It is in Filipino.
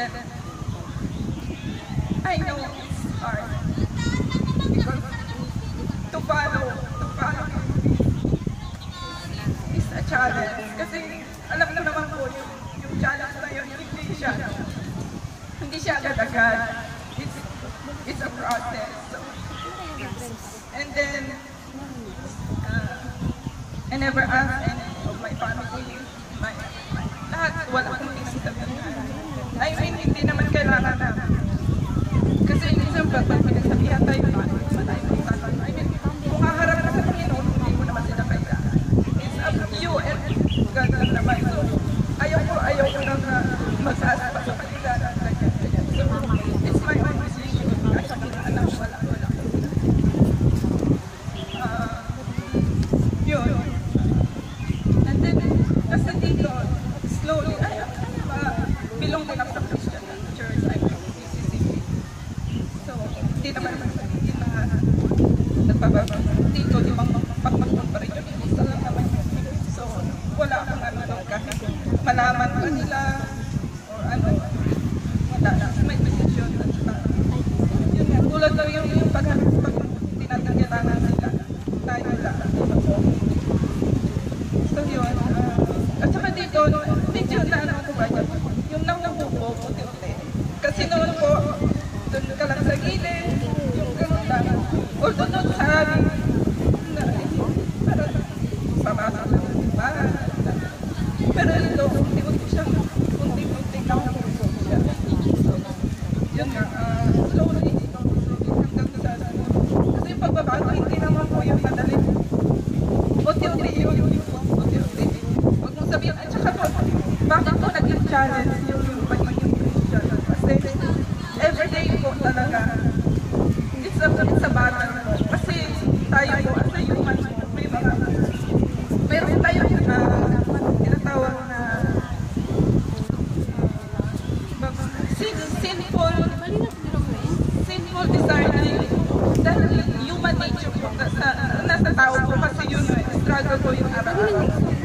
I know it's hard because to follow, to follow is a challenge. Kasi alam na naman po yung, yung challenge na yun, hindi siya, hindi siya agad-agad. It's, it's a process. So, and then, uh, I never asked nagbabago. Dito, di bang pagmagpag pa rin yung isa lang naman. So, wala akong ano, no, kahit malaman pa nila, or ano, wala na, may decision. At saka, yun nga, tulad daw yung, yung pag, pag tayo lang. So yun, ah, at saka dito, medyo na ano ba yun, yung nanguhupo, puti-puti. Kasi noon po, doon ka lang sa gilid, yung gano'n lang. Or doon doon sa amin, na, parang pamasok lang sa simbahan. Pero ito, unti-unti siya, unti-unti nanguhupo siya. So, yun nga, ah, slowly, hanggang sa ano. Kasi yung pagbabago, hindi naman po yung madali. Unti-unti yun, unti-unti. Huwag mong sabihin, at saka po, bakit po naging challenge yung yung pagiging Christian? Kasi everyday po talaga, it's a, it's a battle. Kasi tayo po, as a human, may mga, meron tayong uh, tinatawag na uh, sin, sinful, sinful desire dahil human nature po, nasa, nasa tao po kasi yun, struggle po yung araw-araw.